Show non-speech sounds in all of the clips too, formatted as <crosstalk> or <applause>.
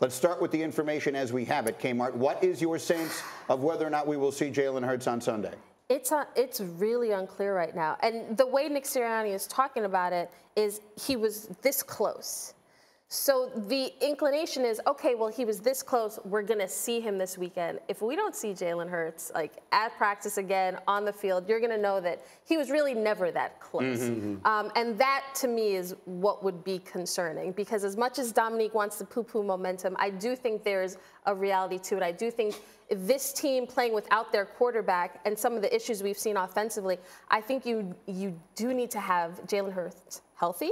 Let's start with the information as we have it, Kmart. What is your sense of whether or not we will see Jalen Hurts on Sunday? It's, uh, it's really unclear right now. And the way Nick Sirianni is talking about it is he was this close. So the inclination is, okay, well, he was this close. We're going to see him this weekend. If we don't see Jalen Hurts, like at practice again, on the field, you're going to know that he was really never that close. Mm-hmm. Um, and that, to me, is what would be concerning. Because as much as Dominique wants to poo-poo momentum, I do think there's a reality to it. I do think this team playing without their quarterback and some of the issues we've seen offensively, I think you, you do need to have Jalen Hurts healthy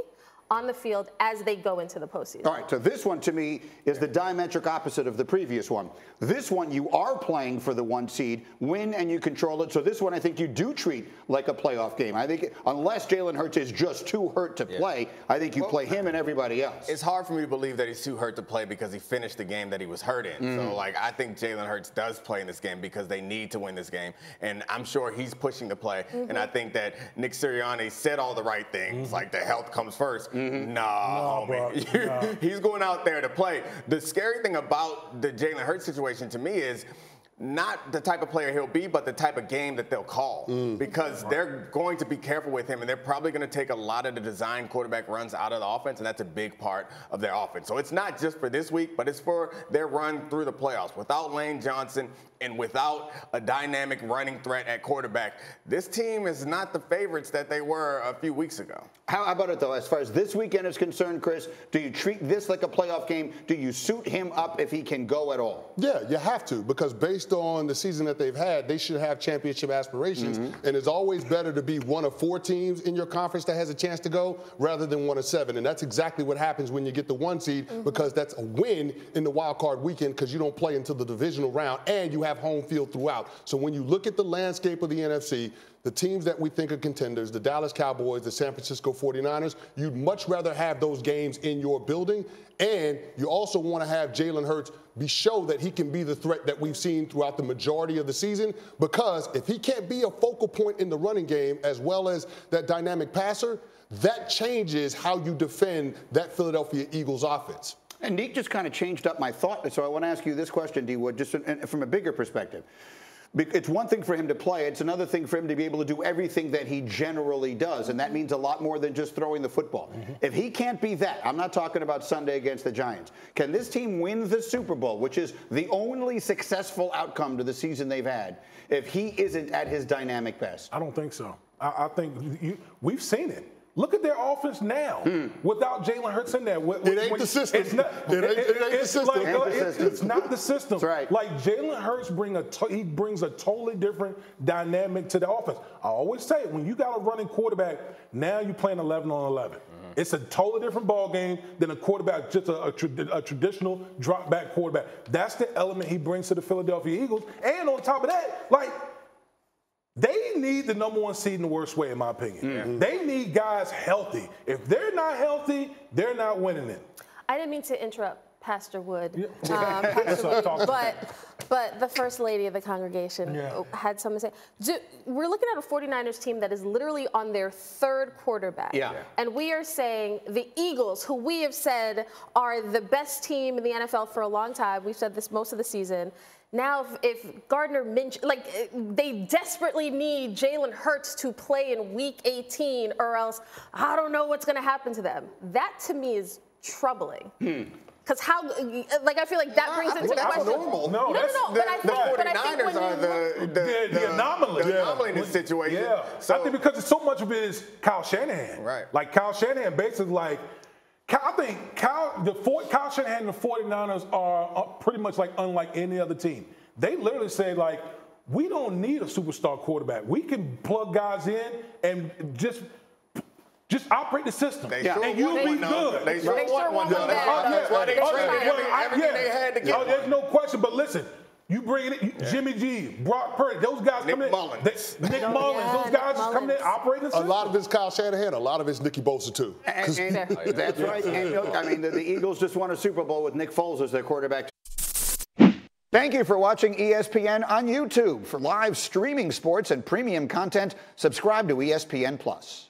on the field as they go into the postseason. All right, so this one to me is the diametric opposite of the previous one. This one, you are playing for the one seed, win and you control it. So this one, I think you do treat like a playoff game. I think unless Jalen Hurts is just too hurt to yeah. play, I think you well, play him and everybody else. It's hard for me to believe that he's too hurt to play because he finished the game that he was hurt in. Mm. So, like, I think Jalen Hurts does play in this game because they need to win this game. And I'm sure he's pushing the play. Mm-hmm. And I think that Nick Sirianni said all the right things, mm-hmm. like the health comes 1st mm-hmm. Nah, no, homie. <laughs> he's going out there to play. The scary thing about the Jalen Hurts situation to me is not the type of player he'll be, but the type of game that they'll call. Mm. Because they're going to be careful with him, and they're probably going to take a lot of the design quarterback runs out of the offense, and that's a big part of their offense. So it's not just for this week, but it's for their run through the playoffs. Without Lane Johnson and without a dynamic running threat at quarterback, this team is not the favorites that they were a few weeks ago. How about it, though? As far as this weekend is concerned, Chris, do you treat this like a playoff game? Do you suit him up if he can go at all? Yeah, you have to, because based based on the season that they've had, they should have championship aspirations. Mm-hmm. And it's always better to be one of four teams in your conference that has a chance to go rather than one of seven. And that's exactly what happens when you get the one seed mm-hmm. because that's a win in the wild card weekend because you don't play until the divisional round and you have home field throughout. So when you look at the landscape of the NFC, the teams that we think are contenders, the Dallas Cowboys, the San Francisco 49ers, you'd much rather have those games in your building. And you also want to have Jalen Hurts be show that he can be the threat that we've seen throughout the majority of the season. Because if he can't be a focal point in the running game as well as that dynamic passer, that changes how you defend that Philadelphia Eagles offense. And Nick just kind of changed up my thought. So I want to ask you this question, D Wood, just from a bigger perspective. It's one thing for him to play. It's another thing for him to be able to do everything that he generally does. And that means a lot more than just throwing the football. Mm-hmm. If he can't be that, I'm not talking about Sunday against the Giants. Can this team win the Super Bowl, which is the only successful outcome to the season they've had, if he isn't at his dynamic best? I don't think so. I, I think you, we've seen it. Look at their offense now hmm. without Jalen Hurts in there. When, it ain't when, the system. It's not, it ain't, it ain't it's the system. Like, it, system. It's not the system. That's right. Like Jalen Hurts bring a to, he brings a totally different dynamic to the offense. I always say when you got a running quarterback, now you're playing 11 on 11. Mm-hmm. It's a totally different ball game than a quarterback, just a, a, a, traditional drop back quarterback. That's the element he brings to the Philadelphia Eagles. And on top of that, like they need the number one seed in the worst way, in my opinion. Mm-hmm. They need guys healthy. If they're not healthy, they're not winning it. I didn't mean to interrupt Pastor Wood, yeah. um, <laughs> Pastor Wood but but the first lady of the congregation yeah. had something to say. we're looking at a 49ers team that is literally on their third quarterback. Yeah. And we are saying the Eagles, who we have said are the best team in the NFL for a long time, we've said this most of the season, now, if, if Gardner Minshew, like they desperately need Jalen Hurts to play in Week 18, or else I don't know what's going to happen to them. That to me is troubling. Hmm. Because how, like, I feel like that brings into question. Normal. No, no, no, no. The, but I think, the 49ers are the, the, the, the, anomaly. The anomaly in this situation. Yeah. So, I think because so much of it is Kyle Shanahan. Right. Like, Kyle Shanahan basically, like, I think Kyle, the Kyle Shanahan and the 49ers are pretty much like unlike any other team. They literally say, like, we don't need a superstar quarterback. We can plug guys in and just just operate the system, they sure and you'll be good. They sure, they sure want one. That's why they traded everything they had to get. Oh, there's no question. But listen, you bring it, yeah. Jimmy G, Brock Purdy, those guys Nick coming Mullens. in. Nick yeah, Mullens, those guys just coming in operating. A lot of it's Kyle Shanahan, a lot of it's Nicky Bosa too. And, and, <laughs> that's right. And, look, I mean, the, the Eagles just won a Super Bowl with Nick Foles as their quarterback. Thank you for watching ESPN on YouTube. For live streaming sports and premium content, subscribe to ESPN Plus.